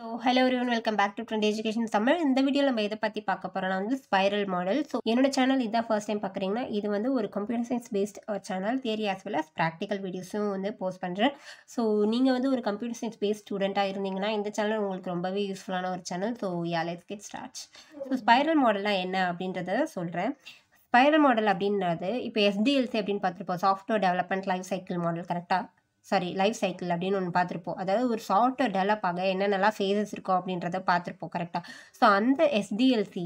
So hello ஒருவன் welcome back to trend education Tamil இந்த வீடியோவில் நம்ம எதை பற்றி பார்க்க போகிறோம்னா வந்து ஸ்பைரல் மாடல் ஸோ என்னோட சேனல் இதான் ஃபர்ஸ்ட் டைம் பார்க்குறீங்கன்னா இது வந்து ஒரு computer science based channel theory as well as practical வீடியோஸும் வந்து போஸ்ட் பண்ணுறேன் ஸோ நீங்கள் வந்து ஒரு கம்ப்யூட்டர் சயின்ஸ் பேஸ்ட் ஸ்டூடெண்ட்டாக இருந்தீங்கன்னா இந்த சேனல் உங்களுக்கு ரொம்பவே யூஸ்ஃபுல்லான ஒரு channel so yeah let's get start so spiral மாடல்னால் என்ன அப்படின்றத சொல்கிறேன் ஸ்பைரல் மாடல் அப்படின்றது இப்போ எஸ்டிஎல்சி அப்படின்னு பார்த்துருப்போம் software development life cycle model கரெக்டாக சாரி லைஃப் சைக்கிள் அப்படின்னு ஒன்று பார்த்துருப்போம். அதாவது ஒரு சாஃப்ட்வேர் டெவலப் ஆக என்னென்னலாம் ஃபேஸஸ் இருக்கும் அப்படின்றத பார்த்துருப்போம் கரெக்டாக ஸோ அந்த எஸ்டிஎல்சி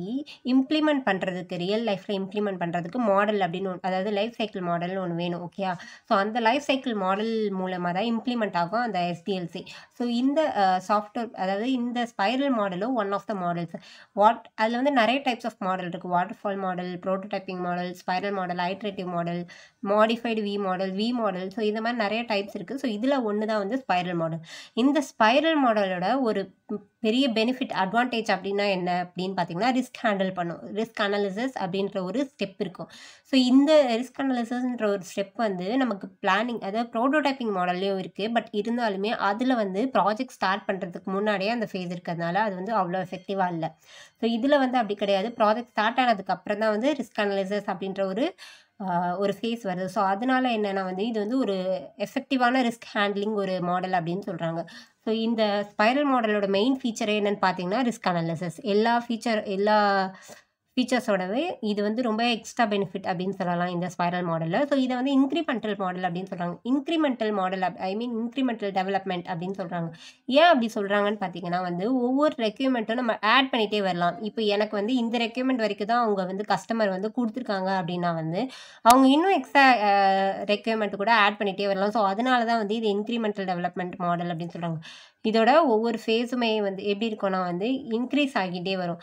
இம்ப்ளிமெண்ட் பண்ணுறதுக்கு ரியல் லைஃப்பில் இம்ப்ளிமெண்ட் பண்ணுறதுக்கு மாடல் அப்படின்னு ஒன்று அதாவது லைஃப் சைக்கிள் மாடல்னு ஒன்று வேணும் ஓகே ஸோ அந்த லைஃப் சைக்கிள் மாடல் மூலமாக தான் இம்ப்ளிமெண்ட் ஆகும் அந்த எஸ்டிஎல்சி ஸோ இந்த சாஃப்ட்வேர் அதாவது இந்த ஸ்பைரல் மாடலும் one of the models what அதில் வந்து நிறைய டைப்ஸ் ஆஃப் மாடல் இருக்குது waterfall model prototyping model spiral model iterative model modified V model V model so இந்த மாதிரி நிறைய டைப்ஸ் இருக்குது ஸோ இதில் ஒன்று தான் வந்து ஸ்பைரல் மாடல் இந்த ஸ்பைரல் மாடலோட ஒரு பெரிய பெனிஃபிட் அட்வான்டேஜ் அப்படின்னா என்ன அப்படின்னு பார்த்தீங்கன்னா ரிஸ்க் ஹேண்டில் பண்ணும். ரிஸ்க் அனாலிசிஸ் அப்படின்ற ஒரு ஸ்டெப் இருக்கும். ஸோ இந்த ரிஸ்க் அனாலிசிஸ்ன்ற ஒரு ஸ்டெப் வந்து நமக்கு பிளானிங் அதாவது ப்ரோட்டோடைப்பிங் மாடல்லையும் இருக்குது பட் இருந்தாலுமே அதில் வந்து ப்ராஜெக்ட் ஸ்டார்ட் பண்ணுறதுக்கு முன்னாடியே அந்த ஃபேஸ் இருக்கிறதுனால அது வந்து அவ்வளோ எஃபெக்டிவாக இல்லை. ஸோ இதில் வந்து அப்படி கிடையாது. ப்ராஜெக்ட் ஸ்டார்ட் ஆனதுக்கு அப்புறம் தான் வந்து ரிஸ்க் அனாலிசிஸ் அப்படின்ற ஒரு ஒரு ஃபேஸ் வருது. ஸோ அதனால என்னென்னா வந்து இது வந்து ஒரு எஃபெக்டிவான ரிஸ்க் ஹேண்ட்லிங் ஒரு மாடல் அப்படின்னு சொல்கிறாங்க ஸோ இந்த ஸ்பைரல் மாடலோட மெயின் ஃபீச்சரே என்னென்னு பார்த்தீங்கன்னா ரிஸ்க் அனாலிசிஸ் எல்லா ஃபீச்சர் எல்லா ஃபீச்சர்ஸோடவே இது வந்து ரொம்ப எக்ஸ்ட்ரா பெனிஃபிட் அப்படின்னு சொல்லலாம் இந்த ஸ்பைரல் மாடலில் ஸோ இதை வந்து இன்க்ரிமெண்டல் மாடல் அப்படின்னு சொல்கிறாங்க incremental model I mean incremental development அப்படின்னு சொல்கிறாங்க ஏன் அப்படி சொல்கிறாங்கன்னு பார்த்தீங்கன்னா வந்து ஒவ்வொரு ரெக்யூமெண்ட்டும் நம்ம ஆட் பண்ணிகிட்டே வரலாம். இப்போ எனக்கு வந்து இந்த ரெக்யூமெண்ட் வரைக்கும் தான் அவங்க வந்து கஸ்டமர் வந்து கொடுத்துருக்காங்க அப்படின்னா வந்து அவங்க இன்னும் எக்ஸ்ட்ரா ரெக்யூமெண்ட் கூட ஆட் பண்ணிகிட்டே வரலாம். ஸோ அதனால தான் வந்து இது இன்க்ரிமெண்டல் டெவலப்மெண்ட் மாடல் அப்படின்னு சொல்கிறாங்க இதோட ஒவ்வொரு ஃபேஸுமே வந்து எப்படி இருக்கும்னா வந்து இன்க்ரீஸ் ஆகிட்டே வரும்.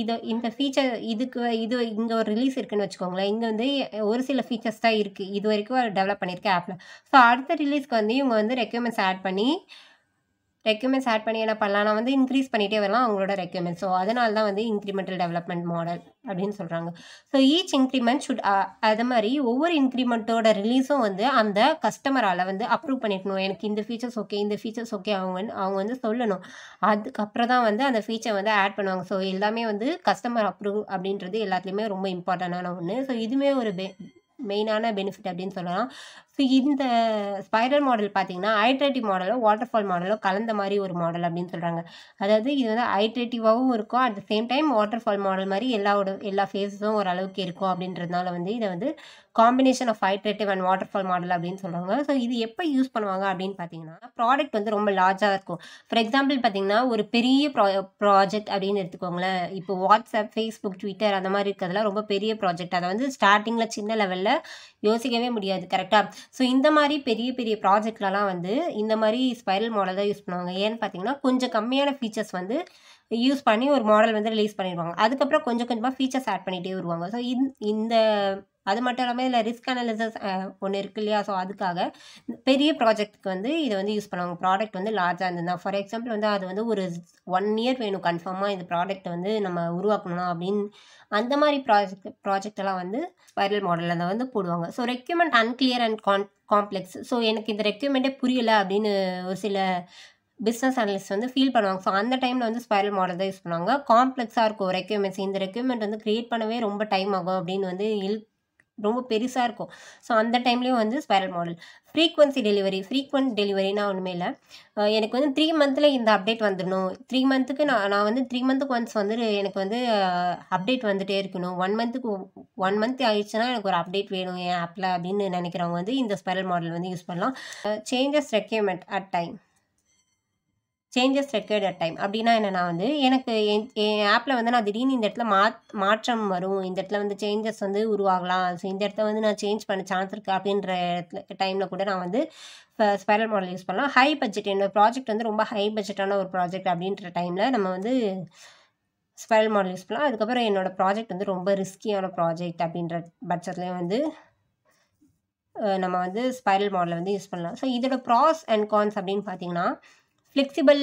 இதை இந்த ஃபீச்சர் இதுக்கு இது இங்கே ஒரு ரிலீஸ் இருக்குன்னு வச்சுக்கோங்களேன். இங்கே வந்து ஒரு சில ஃபீச்சர்ஸ் தான் இருக்குது இது வரைக்கும் டெவலப் பண்ணியிருக்கேன் ஆப்பில் ஸோ அடுத்த ரிலீஸ்க்கு வந்து இவங்க வந்து ரெக்யூமெண்ட்ஸ் ஆட் பண்ணி ரெக்யூமெண்ட்ஸ் ஆட் பண்ணி என்ன பண்ணலாம். நான் வந்து இன்க்ரீஸ் பண்ணிகிட்டே வரலாம் அவங்களோட ரெக்யூமெண்ட் ஸோ அதனால தான் வந்து இன்க்ரிமெண்டல் டெவலப்மெண்ட் மாடல் அப்படின்னு சொல்கிறாங்க ஸோ ஈச் இன்க்ரிமெண்ட் ஷுட் அது மாதிரி ஒவ்வொரு இன்க்ரிமெண்ட்டோட ரிலீஸும் வந்து அந்த கஸ்டமரால் வந்து அப்ரூவ் பண்ணிக்கணும். எனக்கு இந்த ஃபீச்சர்ஸ் ஓகே இந்த ஃபீச்சர்ஸ் ஓகே அவங்க வந்து அவங்க வந்து சொல்லணும். அதுக்கப்புறம் தான் வந்து அந்த ஃபீச்சர் வந்து ஆட் பண்ணுவாங்க. ஸோ எல்லாமே வந்து கஸ்டமர் அப்ரூவ் அப்படின்றது எல்லாத்துலேயுமே ரொம்ப இம்பார்ட்டண்டான ஒன்று ஸோ இதுவுமே ஒரு பெ மெயினான பெனிஃபிட் அப்படின்னு சொல்லலாம். ஸோ இந்த ஸ்பைரல் மாடல் பார்த்தீங்கன்னா ஐட்ரேட்டிவ் மாடலோ வாட்டர் ஃபால் மாடலோ கலந்த மாதிரி ஒரு மாடல் அப்படின்னு சொல்கிறாங்க அதாவது இது வந்து ஐட்ரேட்டிவாகவும் இருக்கும். At the same time waterfall model மாதிரி எல்லாவோட எல்லா ஃபேஸஸும் ஓரளவுக்கு இருக்கும் அப்படின்றதுனால வந்து இதை வந்து combination of iterative and waterfall model அப்படின்னு சொல்கிறாங்க ஸோ இது எப்போ யூஸ் பண்ணுவாங்க அப்படின்னு பார்த்தீங்கன்னா ப்ராடக்ட் வந்து ரொம்ப லார்ஜாக இருக்கும். ஃபார் எக்ஸாம்பிள் பார்த்தீங்கன்னா ஒரு பெரிய ப்ரா ப்ராஜெக்ட் அப்படின்னு எடுத்துக்கோங்களேன். இப்போ வாட்ஸ்அப் ஃபேஸ்புக் ட்விட்டர் அந்த மாதிரி இருக்கிறதுலாம் ரொம்ப பெரிய ப்ராஜெக்ட் அதை வந்து ஸ்டார்டிங்கில் சின்ன லெவலில் யோசிக்கவே முடியாது. கரெக்டாக ஸோ இந்த மாதிரி பெரிய பெரிய ப்ராஜெக்ட்லலாம் வந்து இந்த மாதிரி ஸ்பைரல் மாடல் தான் யூஸ் பண்ணுவாங்க. ஏன்னு பார்த்தீங்கன்னா கொஞ்சம் கம்மியான ஃபீச்சர்ஸ் வந்து யூஸ் பண்ணி ஒரு மாடல் வந்து ரிலீஸ் பண்ணிடுவாங்க அதுக்கப்புறம் கொஞ்சம் கொஞ்சமாக ஃபீச்சர்ஸ் ஆட் பண்ணிகிட்டே வருவாங்க. ஸோ இந்த அது மட்டும் இல்லாமல் இதில் ரிஸ்க் அனாலிசஸ் ஒன்று இருக்கு இல்லையா? ஸோ அதுக்காக பெரிய ப்ராஜெக்ட்டுக்கு வந்து இதை வந்து யூஸ் பண்ணுவாங்க. ப்ராடக்ட் வந்து லார்ஜாக இருந்ததுதான் ஃபார் எக்ஸாம்பிள் வந்து அது வந்து ஒரு ஒன் இயர் வேணும் கன்ஃபார்மாக இந்த ப்ராடக்ட் வந்து நம்ம உருவாக்கணும் அப்படின்னு அந்த மாதிரி ப்ராஜெக்ட் ப்ராஜெக்டெல்லாம் வந்து ஸ்பைரல் மாடலில் தான் வந்து போடுவாங்க. So requirement unclear and con complex so எனக்கு இந்த ரெக்யூமெண்ட்டே புரியலை அப்படின்னு ஒரு சில பிஸ்னஸ் அனலிஸ்ட் வந்து ஃபீல் பண்ணுவாங்க. ஸோ அந்த டைமில் வந்து ஸ்பைரல் மாடல் தான் யூஸ் பண்ணுவாங்க. காம்ப்ளெக்ஸாக இருக்கும் ரெக்யூமெண்ட்ஸ் இந்த ரெக்யூமெண்ட் வந்து க்ரியேட் பண்ணவே ரொம்ப டைம் ஆகும் அப்படின்னு வந்து இல் ரொம்ப பெருசாக இருக்கும். ஸோ அந்த டைம்லேயும் வந்து spiral model frequency delivery frequent டெலிவரினா ஒன்றுமே இல்லை. எனக்கு வந்து த்ரீ மந்தில் இந்த அப்டேட் வந்துடணும் த்ரீ மந்த்துக்கு நான் நான் வந்து த்ரீ மந்த்துக்கு ஒன்ஸ் வந்து எனக்கு வந்து அப்டேட் வந்துகிட்டே இருக்கணும். ஒன் மந்த்துக்கு ஒன் மந்த் ஆயிடுச்சுன்னா எனக்கு ஒரு அப்டேட் வேணும் என் ஆப்பில் அப்படின்னு நினைக்கிறவங்க வந்து இந்த ஸ்பைரல் மாடல் வந்து யூஸ் பண்ணலாம். Changes requirement at time changes required at time அப்படின்னா என்னென்னா வந்து எனக்கு என் என் ஆப்பில் வந்து நான் திடீர்னு இந்த இடத்துல மா மாற்றம் வரும். இந்த இடத்துல வந்து சேஞ்சஸ் வந்து உருவாகலாம். ஸோ இந்த இடத்த வந்து நான் சேஞ்ச் பண்ண சான்ஸ் இருக்குது அப்படின்ற இடத்துல டைமில் கூட நான் வந்து ஸ்பைரல் மாடல் யூஸ் பண்ணலாம். ஹை பட்ஜெட் என்னோட ப்ராஜெக்ட் வந்து ரொம்ப ஹை பட்ஜெட்டான ஒரு ப்ராஜெக்ட் அப்படின்ற டைமில் நம்ம வந்து ஸ்பைரல் மாடல் யூஸ் பண்ணலாம். அதுக்கப்புறம் என்னோடய ப்ராஜெக்ட் வந்து ரொம்ப ரிஸ்கியான ப்ராஜெக்ட் அப்படின்ற பட்சத்துலேயும் வந்து நம்ம வந்து ஸ்பைரல் மாடலை வந்து யூஸ் பண்ணலாம். ஸோ இதோட ப்ராஸ் அண்ட் கான்ஸ் அப்படின்னு பார்த்தீங்கன்னா ஃப்ளெக்சிபிள்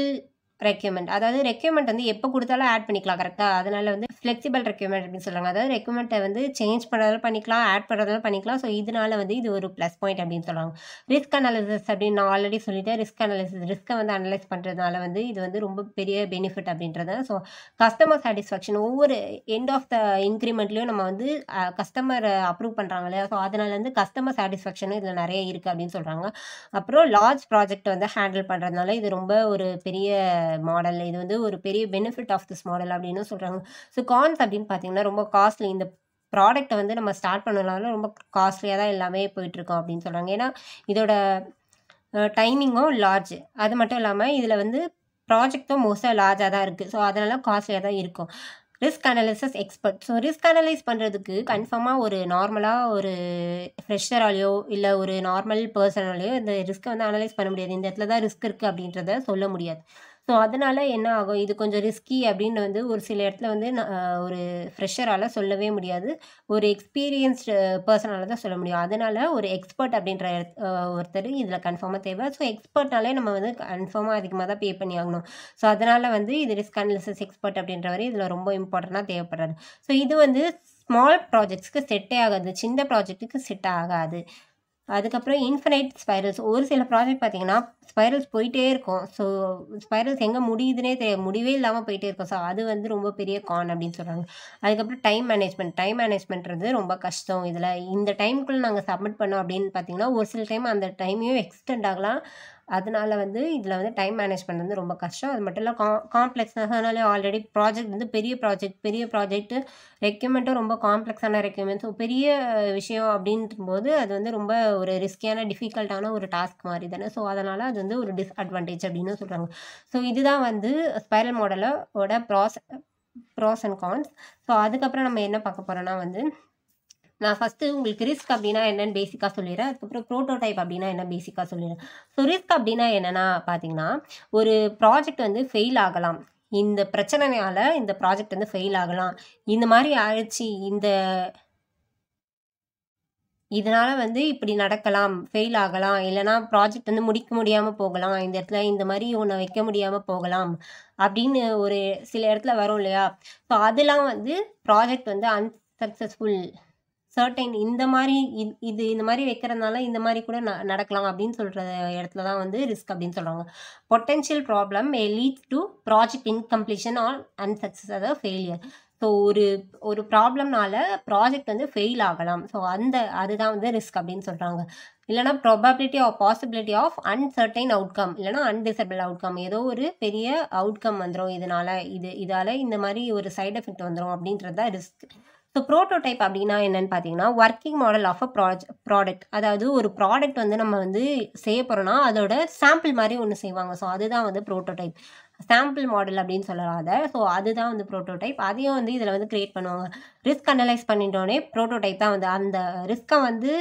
ரெக்யூமெண்ட் அதாவது ரெக்யூமெண்ட் வந்து எப்போ கொடுத்தாலும் ஆட் பண்ணிக்கலாம் கரெக்டாக அதனால வந்து ஃப்ளெக்சிபிள் ரெக்யூமெண்ட் அப்படின்னு சொல்கிறாங்க அதாவது ரெக்யூமெண்ட்டை வந்து சேஞ்ச் பண்ணுறதாலும் பண்ணிக்கலாம் ஆட் பண்ணுறதாலும் பண்ணிக்கலாம். ஸோ இதனால வந்து இது ஒரு ப்ளஸ் பாயிண்ட் அப்படின்னு சொல்கிறாங்க ரிஸ்க் அனாலிசிஸ் அப்படின்னு நான் ஆல்ரெடி சொல்லிட்டேன். ரிஸ்க் அனாலிசிஸ் ரிஸ்க்கை வந்து அனலைஸ் பண்ணுறதுனால வந்து இது வந்து ரொம்ப பெரிய பெனிஃபிட் அப்படின்றது. ஸோ கஸ்டமர் சாட்டிஸ்ஃபேக்ஷன் ஒவ்வொரு எண்ட் ஆஃப் த இன்க்ரிமெண்ட்லேயும் நம்ம வந்து கஸ்டமர் அப்ரூவ் பண்ணுறாங்க இல்லையா? ஸோ அதனால வந்து கஸ்டமர் சாட்டிஸ்ஃபேக்ஷனும் இதில் நிறைய இருக்குது அப்படின்னு சொல்கிறாங்க அப்புறம் லார்ஜ் ப்ராஜெக்ட் வந்து ஹேண்டில் பண்ணுறதுனால இது ரொம்ப ஒரு பெரிய மாடல் இது வந்து ஒரு பெரிய பெனிஃபிட் ஆஃப் திஸ் மாடல் அப்படின்னு சொல்கிறாங்க ஸோ கான்ஸ் அப்படின்னு பார்த்தீங்கன்னா ரொம்ப காஸ்ட்லி இந்த ப்ராடக்ட்டை வந்து நம்ம ஸ்டார்ட் பண்ணனால ரொம்ப காஸ்ட்லியாக தான் எல்லாமே போயிட்டுருக்கோம் அப்படின்னு சொல்கிறாங்க ஏன்னா இதோட டைமிங்கும் லார்ஜ் அது மட்டும் இல்லாமல் இதில் வந்து ப்ராஜெக்ட்டும் மோஸ்ட்டாக லார்ஜாக தான் இருக்குது ஸோ அதனால் காஸ்ட்லியாக தான் இருக்கும். Risk analysis expert so risk analyse பண்ணுறதுக்கு கன்ஃபார்மாக ஒரு நார்மலாக ஒரு ஃப்ரெஷராலேயோ இல்லை ஒரு நார்மல் பர்சனாலேயோ இந்த ரிஸ்க்கை வந்து அனலைஸ் பண்ண முடியாது. இந்த இடத்துல தான் ரிஸ்க் இருக்குது அப்படின்றத சொல்ல முடியாது. ஸோ அதனால் என்ன ஆகும்? இது கொஞ்சம் ரிஸ்கி அப்படின்னு வந்து ஒரு சில இடத்துல வந்து ஒரு ஃப்ரெஷரால் சொல்லவே முடியாது. ஒரு எக்ஸ்பீரியன்ஸ்டு பர்சனால தான் சொல்ல முடியும். அதனால் ஒரு எக்ஸ்பர்ட் அப்படின்ற ஒருத்தர் இதில் கன்ஃபார்மாக தேவை. ஸோ எக்ஸ்பர்ட்னாலே நம்ம வந்து கன்ஃபார்மாக அதிகமாக தான் பே பண்ணி ஆகணும். ஸோ அதனால் வந்து இது ரிஸ்க் அனாலிசிஸ் எக்ஸ்பர்ட் அப்படின்றவரை இதில் ரொம்ப இம்பார்ட்டண்ட்டாக தேவைப்படுறாரு. ஸோ இது வந்து ஸ்மால் ப்ராஜெக்ட்ஸ்க்கு செட்டே ஆகாது. சின்ன ப்ராஜெக்ட்டுக்கு செட் ஆகாது. அதுக்கப்புறம் இன்ஃபினைட் ஸ்பைரல்ஸ் ஒரு சில ப்ராஜெக்ட் பார்த்தீங்கன்னா ஸ்பைரல்ஸ் போயிட்டே இருக்கும். ஸோ ஸ்பைரல்ஸ் எங்கே முடியுதுனே தெரிய முடிவே இல்லாமல் போயிட்டே இருக்கும். ஸோ அது வந்து ரொம்ப பெரிய கான் அப்படின்னு சொல்கிறாங்க அதுக்கப்புறம் டைம் மேனேஜ்மெண்ட் டைம் மேனேஜ்மெண்ட்றது ரொம்ப கஷ்டம். இதில் இந்த டைமுக்குள்ளே நாங்கள் சப்மிட் பண்ணோம் அப்படின்னு பார்த்தீங்கன்னா ஒரு சில டைம் அந்த டைமையும் எக்ஸ்டெண்ட் ஆகலாம். அதனால வந்து இதில் வந்து டைம் மேனேஜ் வந்து ரொம்ப கஷ்டம். அது மட்டும் இல்லை கா காம்ப்ளெக்ஸ்னாலே ஆல்ரெடி ப்ராஜெக்ட் வந்து பெரிய ப்ராஜெக்ட் பெரிய ப்ராஜெக்ட்டு ரெக்யூமெண்ட்டும் ரொம்ப காம்ப்ளெக்ஸான ரெக்யூமெண்ட் ஸோ பெரிய விஷயம் அப்படின்ட்டும்போது அது வந்து ரொம்ப ஒரு ரிஸ்கியான டிஃபிகல்ட்டான ஒரு டாஸ்க் மாதிரி தானே. ஸோ அதனால் அது வந்து ஒரு டிஸ்அட்வான்டேஜ் அப்படின்னு சொல்கிறாங்க ஸோ இதுதான் வந்து spiral மாடலோட pros pros and cons so அதுக்கப்புறம் நம்ம என்ன பார்க்க போகிறோன்னா வந்து நான் ஃபஸ்ட்டு உங்களுக்கு ரிஸ்க் அப்படின்னா என்னென்னு பேசிக்காக சொல்லிடுறேன். அதுக்கப்புறம் ப்ரோட்டோடைப் அப்படின்னா என்ன பேசிக்காக சொல்லிடுறேன். ஸோ ரிஸ்க் அப்படின்னா என்னென்னா பார்த்தீங்கன்னா ஒரு ப்ராஜெக்ட் வந்து ஃபெயில் ஆகலாம். இந்த பிரச்சனையால் இந்த ப்ராஜெக்ட் வந்து ஃபெயில் ஆகலாம். இந்த மாதிரி ஆயிடுச்சு இந்த இதனால் வந்து இப்படி நடக்கலாம் ஃபெயில் ஆகலாம். இல்லைனா ப்ராஜெக்ட் வந்து முடிக்க முடியாமல் போகலாம். இந்த இடத்துல இந்த மாதிரி ஒன்று வைக்க முடியாமல் போகலாம். அப்படின்னு ஒரு சில இடத்துல வரும் இல்லையா? ஸோ அதெல்லாம் வந்து ப்ராஜெக்ட் வந்து அன்சக்ஸஸ்ஃபுல் சர்டைன் இந்த மாதிரி இது இந்த மாதிரி வைக்கிறதுனால இந்த மாதிரி கூட ந நடக்கலாம் அப்படின்னு சொல்கிற இடத்துல தான் வந்து ரிஸ்க் அப்படின்னு சொல்கிறாங்க potential problem may lead to project incompletion or unsuccess அதாவது ஃபெயிலியர் ஸோ ஒரு ஒரு ப்ராப்ளம்னால ப்ராஜெக்ட் வந்து ஃபெயில் ஆகலாம். ஸோ அந்த அதுதான் வந்து ரிஸ்க் அப்படின்னு சொல்கிறாங்க இல்லைனா probability of possibility of uncertain outcome இல்லைனா அன்டிசபிள் அவுட்கம் ஏதோ ஒரு பெரிய அவுட்கம் வந்துடும் இதனால் இது இதால் இந்த மாதிரி ஒரு சைடு எஃபெக்ட் வந்துடும் அப்படின்றது தான் ரிஸ்க் ஸோ ப்ரோட்டோடைப் அப்படின்னா என்னென்னு பார்த்தீங்கன்னா working model of a proj product அதாவது ஒரு ப்ராடக்ட் வந்து நம்ம வந்து செய்ய போகிறோன்னா அதோட சாம்பிள் மாதிரி ஒன்று செய்வாங்க. ஸோ அதுதான் வந்து ப்ரோட்டோடைப் சாம்பிள் மாடல் அப்படின்னு சொல்லலாம் அதை. ஸோ அதுதான் வந்து ப்ரோட்டோடைப் அதையும் வந்து இதில் வந்து க்ரியேட் பண்ணுவாங்க. ரிஸ்க் அனலைஸ் பண்ணிட்டோடனே ப்ரோட்டோடைப் தான் வந்து அந்த ரிஸ்க்கை வந்து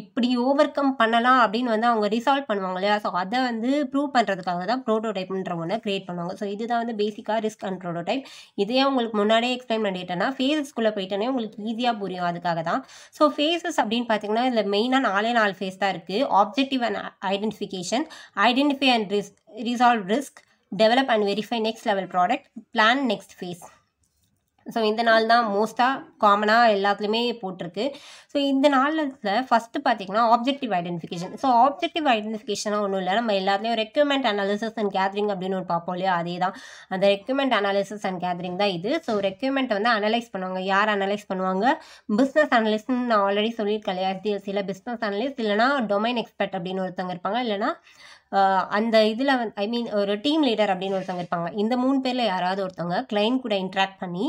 இப்படி ஓவர் கம் பண்ணலாம் அப்படின்னு வந்து அவங்க ரிசால்வ் பண்ணுவாங்க இல்லையா? ஸோ அதை வந்து ப்ரூவ் பண்ணுறதுக்காக தான் ப்ரோட்டோடைப்ன்ற ஒன்று க்ரியேட் பண்ணுவாங்க. ஸோ இதுதான் வந்து பேசிக்காக ரிஸ்க் அண்ட் ப்ரோட்டோடைப் இதே உங்களுக்கு முன்னாடியே எக்ஸ்பிளைன் பண்ணிட்டேன்னா ஃபேஸஸ்க்குள்ளே போயிட்டோன்னே உங்களுக்கு ஈஸியாக புரியும். அதுக்காக தான். ஸோ ஃபேஸஸ் அப்படின்னு பார்த்தீங்கன்னா இதில் மெயினாக நாலே நாலு ஃபேஸ் தான் இருக்குது objective and identification identify and risk resolve risk develop and verify next level product plan next phase so இந்த நாள் தான் மோஸ்ட்டாக காமனாக எல்லாத்துலேயுமே போட்டிருக்கு. ஸோ இந்த நாளில் ஃபஸ்ட்டு பார்த்தீங்கன்னா ஆப்ஜெக்டிவ் ஐடென்டிஃபிகேஷன் ஸோ ஆப்ஜெக்டிவ் ஐடென்டிஃபிகேஷனாக ஒன்றும் இல்லை. நம்ம எல்லாத்துலேயும் ரெக்யூமெண்ட் அனாலிசிஸ் அண்ட் கேதரிங் அப்படின்னு ஒரு பார்ப்போம் இல்லையா? அதே தான். அந்த ரெக்யூமெண்ட் அனாலிசிஸ் அண்ட் கேதரிங் தான் இது. ஸோ ரெக்யூமெண்ட் வந்து அனலைஸ் பண்ணுவாங்க. யார் அனலைஸ் பண்ணுவாங்க? பிஸ்னஸ் அனலிஸ்ட்னு நான் ஆல்ரெடி சொல்லியிருக்கேன் இல்லையா? எஸ்டிஎல்சியில் பிஸ்னஸ் அனலிஸ்ட் இல்லைனா டொமைன் எக்ஸ்பர்ட் அப்படின்னு ஒருத்தவங்க இருப்பாங்க. இல்லைனா அந்த இதில் வந்து ஐ மீன் ஒரு டீம் லீடர் அப்படின்னு ஒருத்தவங்க இருப்பாங்க. இந்த மூணு பேரில் யாராவது ஒருத்தவங்க கிளைண்ட் கூட இன்ட்ராக்ட் பண்ணி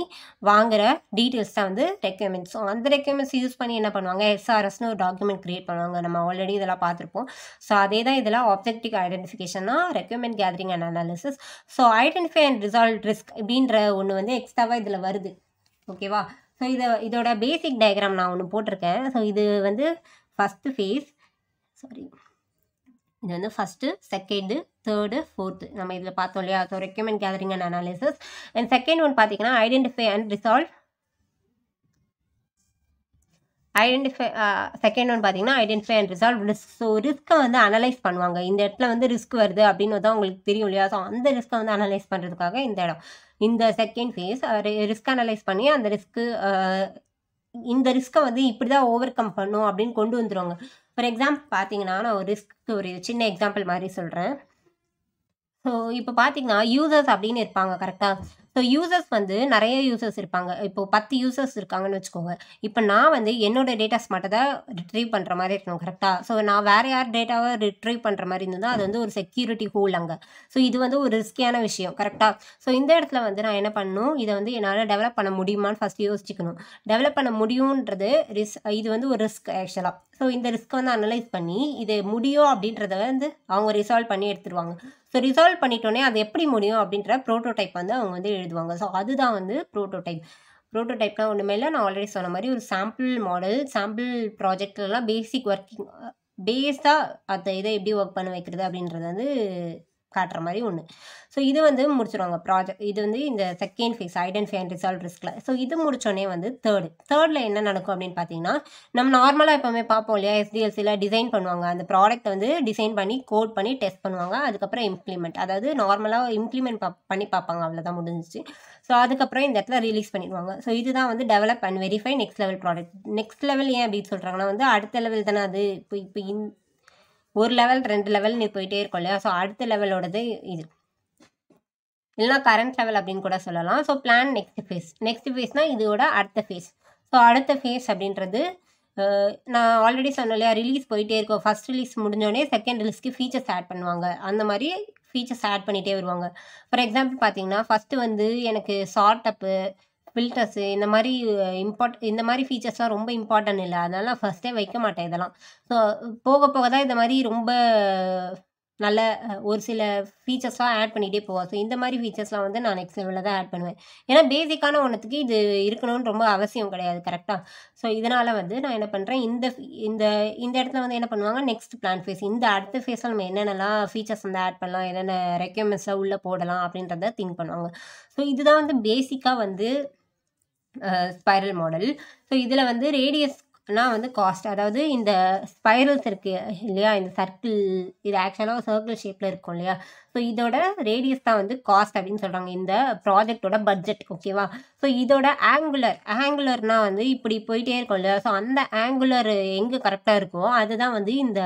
வாங்குற டீட்டெயில்ஸ் தான் வந்து ரெக்யூமெண்ட்ஸ் ஸோ அந்த ரெக்யூமெண்ட்ஸ் யூஸ் பண்ணி என்ன பண்ணுவாங்க? எஸ்ஆர்எஸ்னு ஒரு டாக்குமெண்ட் க்ரியேட் பண்ணுவாங்க. நம்ம ஆல்ரெடி இதெல்லாம் பார்த்துருப்போம். ஸோ அதே தான் இதில் objective ஐடென்டிஃபிகேஷன்னா requirement gathering and analysis so identify and resolve risk அப்படின்ற ஒன்று வந்து எக்ஸ்ட்ராவாக இதில் வருது. ஓகேவா ஸோ இதை இதோட பேசிக் டயக்ராம் நான் ஒன்று போட்டிருக்கேன். ஸோ இது வந்து ஃபஸ்ட்டு ஃபேஸ் சாரி இது வந்து ஃபஸ்ட்டு செகண்டு தேர்டு ஃபோர்த்து நம்ம இதில் பார்த்தோம் இல்லையா? So recommend gathering and analysis and second one பார்த்தீங்கன்னா identify and resolve identify second one பார்த்தீங்கன்னா identify and resolve risk so ரிஸ்க்கை வந்து அனலைஸ் பண்ணுவாங்க. இந்த இடத்துல வந்து ரிஸ்க் வருது அப்படின்னு தான் உங்களுக்கு தெரியும் இல்லையா? ஸோ அந்த ரிஸ்க்கை வந்து அனலைஸ் பண்ணுறதுக்காக இந்த இடம். இந்த செகண்ட் ஃபேஸ் ரிஸ்க் அனலைஸ் பண்ணி அந்த ரிஸ்க்கு இந்த ரிஸ்க்கை வந்து இப்படி தான் ஓவர் கம் பண்ணும் அப்படின்னு கொண்டு வந்துருவாங்க. ஃபார் எக்ஸாம்பிள் பார்த்தீங்கன்னா நான் ஒரு ரிஸ்க் ஒரு சின்ன எக்ஸாம்பிள் மாதிரி சொல்கிறேன் ஸோ இப்போ பார்த்தீங்கன்னா யூசர்ஸ் அப்படின்னு இருப்பாங்க கரெக்டாக ஸோ யூசர்ஸ் வந்து நிறைய யூசர்ஸ் இருப்பாங்க. இப்போ பத்து யூசர்ஸ் இருக்காங்கன்னு வச்சுக்கோங்க. இப்போ நான் வந்து என்னோட டேட்டாஸ் மட்டும் தான் ரிட்ரீவ் பண்ணுற மாதிரி இருக்கணும் கரெக்டாக ஸோ நான் வேறு யார் டேட்டாவை ரிட்ரீவ் பண்ணுற மாதிரி இருந்தால் அது வந்து ஒரு செக்யூரிட்டி ஹோல் அங்கே. ஸோ இது வந்து ஒரு ரிஸ்கியான விஷயம் கரெக்டாக ஸோ இந்த இடத்துல வந்து நான் என்ன பண்ணணும்? இதை வந்து என்னால் டெவலப் பண்ண முடியுமான்னு ஃபஸ்ட் யோசிச்சுக்கணும். டெவலப் பண்ண முடியுன்றது ரிஸ் இது வந்து ஒரு ரிஸ்க் ஆக்சுவலாக ஸோ இந்த ரிஸ்க்கை வந்து அனலைஸ் பண்ணி இது முடியும் அப்படின்றத வந்து அவங்க ரிசால்வ் பண்ணி எடுத்துருவாங்க. ஸோ ரிசால்வ் பண்ணிட்டோன்னே அது எப்படி முடியும் அப்படின்ற ப்ரோட்டோடைப் வந்து அவங்க வந்து எழுதுவாங்க. ஸோ அதுதான் வந்து ப்ரோட்டோடைப் ப்ரோட்டோடைப்லாம் ஒன்றுமே இல்லை. நான் ஆல்ரெடி சொன்ன மாதிரி ஒரு சாம்பிள் மாடல் சாம்பிள் ப்ராஜெக்ட்லலாம் பேசிக் ஒர்க்கிங் பேஸாக அந்த இதை எப்படி ஒர்க் பண்ண வைக்கிறது அப்படின்றது வந்து காட்டுற மாதிரி ஒன்று ஸோ இது வந்து முடிச்சிருவாங்க ப்ராஜெக்ட் இது வந்து இந்த second phase identify and resolve ரிஸ்கில் so இது முடிச்சோடனே வந்து தேர்டு தேர்டில் என்ன நடக்கும் அப்படின்னு பார்த்தீங்கன்னா நம்ம நார்மலாக எப்போவுமே பார்ப்போம் இல்லையா? எஸ்டிஎல்சியில் டிசைன் பண்ணுவாங்க. அந்த ப்ராடக்ட் வந்து டிசைன் பண்ணி கோட் பண்ணி டெஸ்ட் பண்ணுவாங்க. அதுக்கப்புறம் இம்ப்ளிமெண்ட் அதாவது நார்மலாக இம்ப்ளிமெண்ட் பண்ணி பார்ப்பாங்க. அவ்வளோதான் முடிஞ்சிச்சு. ஸோ அதுக்கப்புறம் இந்த இடத்துல ரிலீஸ் பண்ணிடுவாங்க. ஸோ இதுதான் வந்து develop and verify next level product next level ஏன் அப்படின்னு சொல்கிறாங்கன்னா வந்து அடுத்த லெவல் தானே அது. இப்போ இப்போ இன் ஒரு லெவல் ரெண்டு லெவல் நீ போயிட்டே இருக்கும் இல்லையா? ஸோ அடுத்த லெவலோடது இது. இல்லைனா கரண்ட் லெவல் அப்படின்னு கூட சொல்லலாம். So plan next phase next ஃபேஸ்னால் இதோட அடுத்த ஃபேஸ் ஸோ அடுத்த ஃபேஸ் அப்படின்றது நான் ஆல்ரெடி சொன்னேன் இல்லையா? ரிலீஸ் போயிட்டே இருக்கும். ஃபஸ்ட் ரிலீஸ் முடிஞ்சோடனே செகண்ட் ரிலீஸ்க்கு ஃபீச்சர்ஸ் ஆட் பண்ணுவாங்க. அந்த மாதிரி ஃபீச்சர்ஸ் ஆட் பண்ணிகிட்டே வருவாங்க. ஃபார் எக்ஸாம்பிள் பார்த்தீங்கன்னா ஃபஸ்ட்டு வந்து எனக்கு ஷார்ட் அப்பு ஃபில்டர்ஸு இந்த மாதிரி இம்பார்ட் இந்த மாதிரி ஃபீச்சர்ஸ்லாம் ரொம்ப இம்பார்ட்டன்ட் இல்லை. அதனால நான் ஃபஸ்ட்டே வைக்க மாட்டேன் இதெல்லாம். ஸோ போக போக தான் இந்த மாதிரி ரொம்ப நல்ல ஒரு சில ஃபீச்சர்ஸ்லாம் ஆட் பண்ணிகிட்டே போவேன். ஸோ இந்த மாதிரி ஃபீச்சர்ஸ்லாம் வந்து நான் நெக்ஸ்ட் லெவலில் தான் ஆட் பண்ணுவேன். ஏன்னா பேசிக்கான ஒன்றுத்துக்கு இது இருக்கணும்னு ரொம்ப அவசியம் கிடையாது கரெக்டாக ஸோ இதனால் வந்து நான் என்ன பண்ணுறேன் இந்த இந்த இந்த இடத்துல வந்து என்ன பண்ணுவாங்க நெக்ஸ்ட் பிளான் ஃபேஸ் இந்த அடுத்த ஃபேஸில் நம்ம என்னென்னலாம் ஃபீச்சர்ஸ் வந்து ஆட் பண்ணலாம் என்னென்ன ரெக்யூர்மெண்ட்ஸில் உள்ளே போடலாம் அப்படின்றத திங்க் பண்ணுவாங்க. ஸோ இதுதான் வந்து பேசிக்காக வந்து ஸ்பைரல் மாடல் ஸோ இதில் வந்து ரேடியஸ் நான் வந்து காஸ்ட் அதாவது இந்த ஸ்பைரல்ஸ் இருக்குது இல்லையா? இந்த சர்க்கிள் இது ஆக்சுவலாக சர்க்கிள் ஷேப்பில் இருக்கும் இல்லையா? ஸோ இதோட ரேடியஸ் தான் வந்து காஸ்ட் அப்படின்னு சொல்கிறாங்க இந்த ப்ராஜெக்டோட பட்ஜெட் ஓகேவா ஸோ இதோட ஆங்குலர் ஆங்குலர்னால் வந்து இப்படி போயிட்டே இருக்கும் இல்லையா? ஸோ அந்த ஆங்குலர் எங்கே கரெக்டாக இருக்கோ அதுதான் வந்து இந்த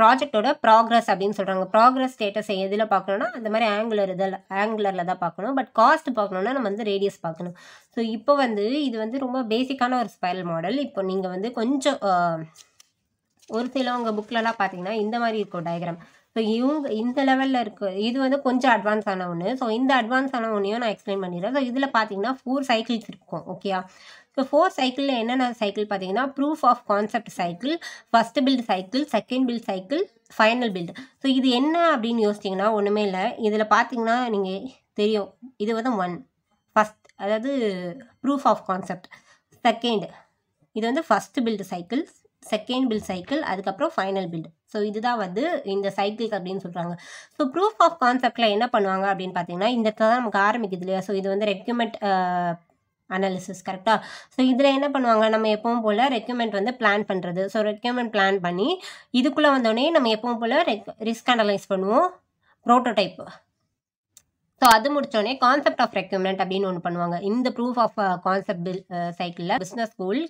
ப்ராஜெக்டோட ப்ராக்ரஸ் அப்படின்னு சொல்கிறாங்க ப்ராக்ரஸ் ஸ்டேட்டஸ் எதில் பார்க்கணுன்னா அந்த மாதிரி ஆங்குலர் இதில் ஆங்குலரில் தான் பார்க்கணும். பட் காஸ்ட் பார்க்கணுன்னா நம்ம வந்து ரேடியஸ் பார்க்கணும். ஸோ இப்போ வந்து இது வந்து ரொம்ப பேசிக்கான ஒரு ஸ்பைரல் மாடல் இப்போ நீங்கள் வந்து கொஞ்சம் ஒரு சிலவங்க புக்கிலலாம் பார்த்தீங்கன்னா இந்த மாதிரி இருக்கும் டயக்ராம் ஸோ இவங்க இந்த லெவலில் இருக்கு. இது வந்து கொஞ்சம் அட்வான்ஸ் ஆன ஒன்று ஸோ இந்த அட்வான்ஸ் ஆன ஒன்றையும் நான் எக்ஸ்பிளைன் பண்ணிடுறேன். ஸோ இதில் பார்த்தீங்கன்னா ஃபோர் சைக்கிள்ஸ் இருக்கும். ஓகேயா ஸோ ஃபோர் சைக்கிளில் என்னென்ன சைக்கிள் பார்த்தீங்கன்னா proof of concept cycle first build cycle second build cycle final build so இது என்ன அப்படின்னு யோசிச்சிங்கன்னா ஒன்றுமே இல்லை. இதில் பார்த்தீங்கன்னா நீங்கள் தெரியும். இது வந்து ஒன் ஃபஸ்ட் அதாவது ப்ரூஃப் ஆஃப் கான்செப்ட் செகண்ட் இது வந்து first build cycle second build cycle அதுக்கப்புறம் ஃபைனல் பில்டு ஸோ இதுதான் வந்து இந்த சைக்கிள்ஸ் அப்படின்னு சொல்கிறாங்க ஸோ ப்ரூஃப் ஆஃப் கான்செப்டில் என்ன பண்ணுவாங்க அப்படின்னு பார்த்தீங்கன்னா இந்த இடத்துல தான் நமக்கு ஆரம்பிக்குது இல்லையா? ஸோ இது வந்து ரெக்யூமெண்ட் அனாலிசிஸ் கரெக்டாக ஸோ இதில் என்ன பண்ணுவாங்க? நம்ம எப்பவும் போல் ரெக்யூமெண்ட் வந்து பிளான் பண்ணுறது ஸோ ரெக்யூமெண்ட் பிளான் பண்ணி இதுக்குள்ளே வந்தோடனே நம்ம எப்பவும் போல் ரெக் ரிஸ்க் அனலைஸ் பண்ணுவோம். ப்ரோட்டோடைப் ஸோ அது முடிச்சோடனே கான்செப்ட் ஆஃப் ரெக்யூமெண்ட் அப்படின்னு ஒன்று பண்ணுவாங்க. இந்த ப்ரூஃப் ஆஃப் கான்செப்ட் பில் சைக்கிளில் பிஸ்னஸ் ஸ்கூல்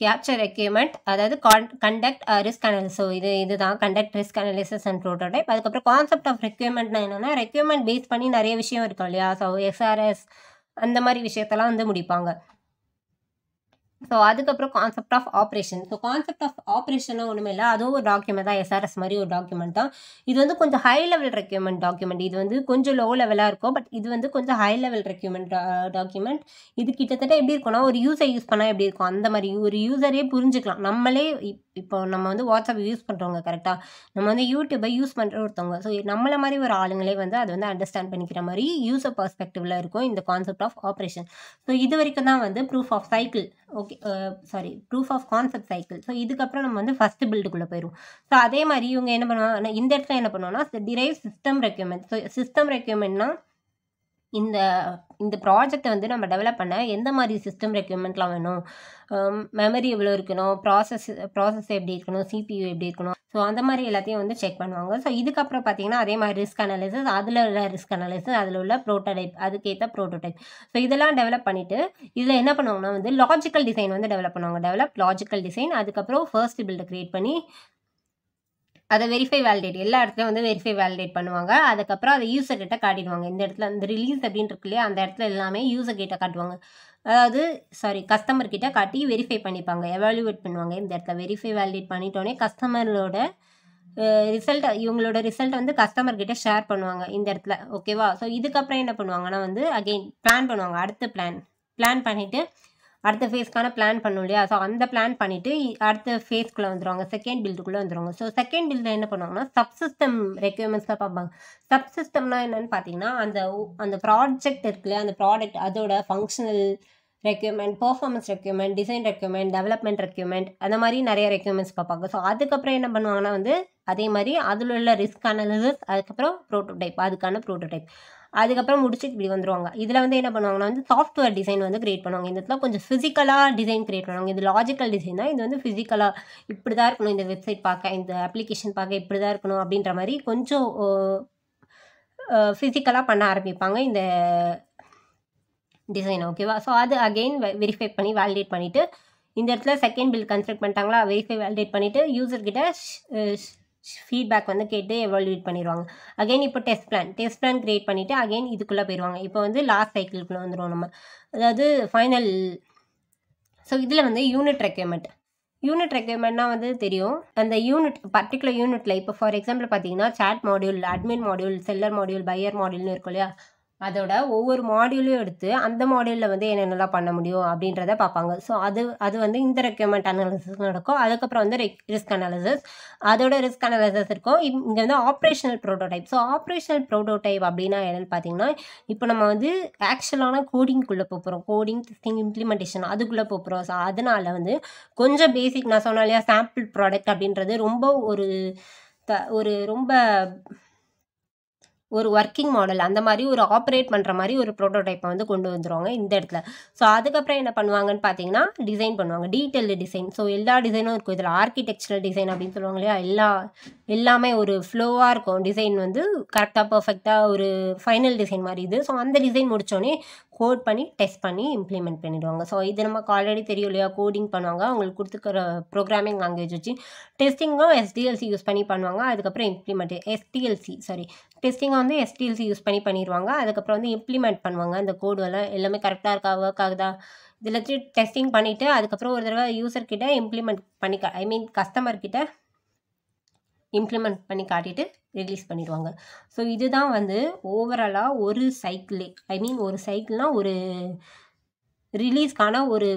கேப்சர் ரெக்யூமெண்ட் அதாவது con conduct risk analysis so இது இதுதான் conduct risk analysis and prototype அதுக்கப்புறம் கான்செப்ட் ஆஃப் ரெக்யூமெண்ட்னா என்னென்னா ரெக்யூமெண்ட் பேஸ் பண்ணி நிறைய விஷயம் இருக்கும் இல்லையா? ஸோ எஸ்ஆர்எஸ் அந்த மாதிரி விஷயத்தெல்லாம் வந்து முடிப்பாங்க. ஸோ அதுக்கப்புறம் concept of operation so concept of ஆப்ரேஷனும் ஒன்றுமே இல்லை. அதுவும் ஒரு டாக்குமெண்ட் தான். எஸ்ஆர்எஸ் மாதிரி ஒரு டாக்குமெண்ட் தான். இது வந்து கொஞ்சம் ஹை லெவல் ரெக்யூமெண்ட் டாக்குமெண்ட் இது வந்து கொஞ்சம் லோ லெவலாக இருக்கும். பட் இது வந்து கொஞ்சம் ஹை லெவல் ரெக்யூமெண்ட் டாக்குமெண்ட் இது கிட்டத்தட்ட எப்படி இருக்கும்னா ஒரு யூஸை யூஸ் பண்ணால் எப்படி இருக்கும்? அந்த மாதிரி ஒரு யூஸரே புரிஞ்சுக்கலாம். நம்மளே இப்போ நம்ம வந்து வாட்ஸ்அப் யூஸ் பண்ணுறவங்க கரெக்டாக நம்ம வந்து யூடியூப்பை யூஸ் பண்ணுற ஒருத்தவங்க. ஸோ நம்மளை மாதிரி ஒரு ஆளுங்களே வந்து அதை வந்து அண்டர்ஸ்டாண்ட் பண்ணிக்கிற மாதிரி யூஸர் பர்ஸ்பெக்டிவில் இருக்கும் இந்த கான்செப்ட் ஆஃப் ஆப்ரேஷன் ஸோ இது வரைக்கும் தான் வந்து proof of cycle okay sorry proof of concept cycle so இதுக்கப்புறம் நம்ம வந்து ஃபஸ்ட்டு பில்டுக்குள்ளே போயிடும் ஸோ அதே மாதிரி இவங்க என்ன பண்ணுவாங்க இந்த இடத்துல என்ன பண்ணுவோம்னா drive system requirement so system ரெக்யூமெண்ட்னா இந்த இந்த ப்ராஜெக்ட்டை வந்து நம்ம டெவலப் பண்ண எந்த மாதிரி சிஸ்டம் ரெக்யூர்மெண்ட்லாம் வேணும்? மெமரி எவ்வளோ இருக்கணும்? ப்ராசஸ் ப்ராசஸ் எப்படி இருக்கணும்? சிபியூ எப்படி இருக்கணும்? ஸோ அந்த மாதிரி எல்லாத்தையும் வந்து செக் பண்ணுவாங்க. ஸோ இதுக்கப்புறம் பார்த்தீங்கன்னா அதே மாதிரி ரிஸ்க் அனாலிசிஸ் அதில் உள்ள ரிஸ்க் அனாலிசிஸ் அதில் உள்ள ப்ரோட்டோடைப் அதுக்கேற்ற ப்ரோட்டோடைப் ஸோ இதெல்லாம் டெவலப் பண்ணிவிட்டு இதில் என்ன பண்ணுவாங்கன்னா வந்து லாஜிக்கல் டிசைன் வந்து டெவலப் பண்ணுவாங்க. டெவலப் லாஜிக்கல் டிசைன் அதுக்கப்புறம் ஃபர்ஸ்ட் பில்டை க்ரியேட் பண்ணி அதை வெரிஃபை வேலிடேட் எல்லா இடத்துலையும் வந்து வெரிஃபை வேலிடேட் பண்ணுவாங்க. அதுக்கப்புறம் அதை யூசர் கிட்ட காட்டிடுவாங்க. இந்த இடத்துல அந்த ரிலீஸ் அப்படின்னு இருக்கு இல்லையா அந்த இடத்துல எல்லாமே யூசர் கிட்ட காட்டுவாங்க. அதாவது சாரி கஸ்டமர் கிட்ட காட்டி வெரிஃபை பண்ணிப்பாங்க. எவாலுவேட் பண்ணுவாங்க. இந்த இடத்துல வெரிஃபை வேலிடேட் பண்ணிட்டோன்னே கஸ்டமரோட ரிசல்ட் இவங்களோட ரிசல்ட் வந்து கஸ்டமர் கிட்ட ஷேர் பண்ணுவாங்க இந்த இடத்துல. ஓகேவா ஸோ இதுக்கப்புறம் என்ன பண்ணுவாங்கன்னா வந்து அகெயின் பிளான் பண்ணுவாங்க. அடுத்த பிளான் பிளான் பண்ணிவிட்டு அடுத்த ஃபேஸ்க்கான பிளான் பண்ணும் இல்லையா? ஸோ அந்த பிளான் பண்ணிவிட்டு அடுத்த ஃபேஸ்க்குள்ளே வந்துடுவாங்க செகண்ட் பில்டுக்குள்ளே வந்துடுவாங்க ஸோ செகண்ட் பில்டில் என்ன பண்ணுவாங்கன்னா சப்சிஸ்டம் ரெக்யூர்மெண்ட்ஸ் தான் பார்ப்பாங்க. சப்சிஸ்டம்னா என்னென்னு பார்த்தீங்கன்னா அந்த அந்த ப்ராஜெக்ட் இருக்கு இல்லையா? அந்த ப்ராடக்ட் அதோட functional requirement performance requirement design requirement development requirement அந்த மாதிரி நிறைய ரெக்யூர்மெண்ட்ஸ் பார்ப்பாங்க. ஸோ அதுக்கப்புறம் என்ன பண்ணுவாங்கன்னா வந்து அதே மாதிரி அதில் உள்ள ரிஸ்க் அனாலிசிஸ் அதுக்கப்புறம் ப்ரோட்டோடைப் அதுக்கான ப்ரோட்டோடைப் அதுக்கப்புறம் முடிச்சுட்டு இப்படி வந்துருவாங்க. இதில் வந்து என்ன பண்ணுவாங்கன்னா வந்து சாஃப்ட்வேர் டிசைன் வந்து கிரியேட் பண்ணுவாங்க. இந்த இடத்துல கொஞ்சம் ஃபிசிக்கலாக டிசைன் கிரியேட் பண்ணுவாங்க. இது லாஜிக்கல் டிசைன் தான் இது வந்து ஃபிசிக்கலாக இப்படி தான் இருக்கணும். இந்த வெப்சைட் பார்க்க இந்த அப்ளிகேஷன் பார்க்க இப்படி தான் இருக்கணும் அப்படின்ற மாதிரி கொஞ்சம் ஃபிசிக்கலாக பண்ண ஆரம்பிப்பாங்க இந்த டிசைன் ஓகேவா ஸோ அது அகெயின் வெரிஃபை பண்ணி வேலிடேட் பண்ணிவிட்டு இந்த இடத்துல செகண்ட் பில் கன்ஸ்ட்ரக்ட் பண்ணிட்டாங்களா? வெரிஃபை வேலிடேட் பண்ணிவிட்டு யூசர்கிட்ட ஃபீட்பேக் வந்து கேட்டு எவால்யூட் பண்ணிடுவாங்க அகைன் இப்போ test plan test plan create பண்ணிவிட்டு அகைன் இதுக்குள்ளே போயிடுவாங்க இப்போ வந்து லாஸ்ட் சைக்கிளுக்குள்ளே வந்துடும் நம்ம. அதாவது ஃபைனல் ஸோ இதில் வந்து யூனிட் ரெக்யர்மெண்ட் யூனிட் ரெக்யர்மெண்ட்னால் வந்து தெரியும். அந்த யூனிட் பர்டிகுலர் யூனிட்டில் இப்போ ஃபார் எக்ஸாம்பிள் பார்த்தீங்கன்னா chat module admin module seller module buyer மாடியூல்னு இருக்கும் இல்லையா? அதோட ஒவ்வொரு மாடியூலையும் எடுத்து அந்த மாடியூலில் வந்து என்னென்னலாம் பண்ண முடியும் அப்படின்றத பார்ப்பாங்க. ஸோ அது அது வந்து இந்த ரெக்யூர்மெண்ட் அனாலிசிஸ் நடக்கும். அதுக்கப்புறம் வந்து ரிஸ்க் அனாலிசிஸ் அதோட ரிஸ்க் அனாலிசிஸ் இருக்கும். இங்கே வந்து operational prototype so operational prototype அப்படின்னா என்னென்னு பார்த்தீங்கன்னா இப்போ நம்ம வந்து ஆக்சுவலான கோடிங்குள்ளே போகிறோம் கோடிங் டெஸ்டிங் இம்ப்ளிமெண்டேஷன் அதுக்குள்ளே போகிறோம் ஸோ அதனால வந்து கொஞ்சம் பேசிக் நான் சொன்னாலையா சாம்பிள் ப்ராடக்ட் அப்படின்றது ரொம்ப ஒரு த ஒரு ரொம்ப ஒரு ஒர்க்கிங் மாடல் அந்த மாதிரி ஒரு ஆப்ரேட் பண்ணுற மாதிரி ஒரு ப்ரோட்டோடைப்பை வந்து கொண்டு வந்துருவாங்க இந்த இடத்துல. ஸோ அதுக்கப்புறம் என்ன பண்ணுவாங்கன்னு பார்த்தீங்கன்னா டிசைன் பண்ணுவாங்க. டீட்டெயில்டு டிசைன் ஸோ எல்லா டிசைனும் இருக்கும். இதில் ஆர்கிடெக்சரல் டிசைன் அப்படின்னு சொல்லுவாங்க இல்லையா? எல்லா எல்லாமே ஒரு ஃப்ளோவாக இருக்கும். டிசைன் வந்து கரெக்டாக பர்ஃபெக்டாக ஒரு ஃபைனல் டிசைன் மாதிரி இது. ஸோ அந்த டிசைன் முடித்தோடனே கோட் பண்ணி டெஸ்ட் பண்ணி இம்ப்ளிமெண்ட் பண்ணிடுவாங்க. ஸோ இது நமக்கு ஆல்ரெடி தெரியும் இல்லையா? கோடிங் பண்ணுவாங்க. அவங்களுக்கு கொடுத்துக்கிற ப்ரோக்ராமிங் லாங்குவேஜ் வச்சு டெஸ்டிங்கும் எஸ்டிஎல்சி யூஸ் பண்ணி பண்ணுவாங்க. அதுக்கப்புறம் இம்ப்ளிமெண்ட் எஸ்டிஎல்சி சாரி டெஸ்டிங்கை வந்து எஸ்டிஎல்சி யூஸ் பண்ணி பண்ணிடுவாங்க. அதுக்கப்புறம் வந்து இம்ப்ளிமெண்ட் பண்ணுவாங்க. அந்த கோடு எல்லாம் எல்லாமே கரெக்டாக இருக்கா? ஒர்க் ஆகுதா? இதில் டெஸ்டிங் பண்ணிவிட்டு அதுக்கப்புறம் ஒரு தடவை யூசர்கிட்ட இம்ப்ளிமெண்ட் பண்ணிக்க ஐ மீன் கஸ்டமர்கிட்ட இம்ப்ளிமெண்ட் பண்ணி காட்டிட்டு ரிலீஸ் பண்ணிடுவாங்க. ஸோ இதுதான் வந்து ஓவராலாக ஒரு சைக்கிளே ஐ மீன் ஒரு சைக்கிள்னால் ஒரு ரிலீஸ்க்கான ஒரு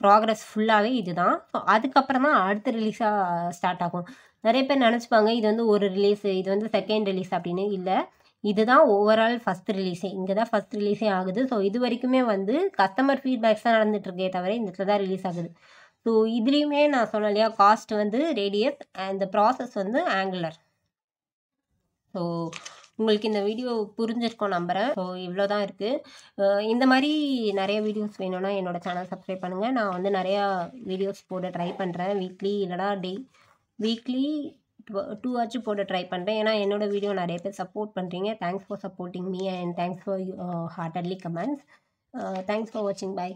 ப்ராக்ரஸ் ஃபுல்லாகவே இதுதான். ஸோ அதுக்கப்புறம் தான் அடுத்த ரிலீஸாக ஸ்டார்ட் ஆகும். நிறைய பேர் நினச்சிப்பாங்க இது வந்து ஒரு ரிலீஸ் இது வந்து செகண்ட் ரிலீஸ் அப்படின்னு. இல்லை இதுதான் ஓவரால் ஃபஸ்ட் ரிலீஸே இங்கே தான் ஃபஸ்ட் ரிலீஸே ஆகுது. ஸோ இது வரைக்குமே வந்து கஸ்டமர் ஃபீட்பேக்ஸ் தான் நடந்துகிட்ருக்கே தவிர இந்த இடத்துல தான் ரிலீஸ் ஆகுது. ஸோ இதுலேயுமே நான் சொன்னேன் இல்லையா காஸ்ட் வந்து ரேடியஸ் அண்ட் ப்ராசஸ் வந்து ஆங்குலர் ஸோ உங்களுக்கு இந்த வீடியோ புரிஞ்சிருக்கோம் நம்புகிறேன் ஸோ இவ்வளோ தான் இருக்குது இந்த மாதிரி நிறைய வீடியோஸ் வேணும்னா என்னோடய சேனல் சப்ஸ்கிரைப் பண்ணுங்கள் நான் வந்து நிறையா வீடியோஸ் போட ட்ரை பண்ணுறேன் வீக்லி இல்லைனா டே வீக்லி டூ ஆச்சும் போட ட்ரை பண்ணுறேன் ஏன்னா என்னோடய வீடியோ நிறைய பேர் சப்போர்ட் பண்ணுறீங்க thanks for supporting me and thanks for heartedly comments thanks for வாட்சிங் பை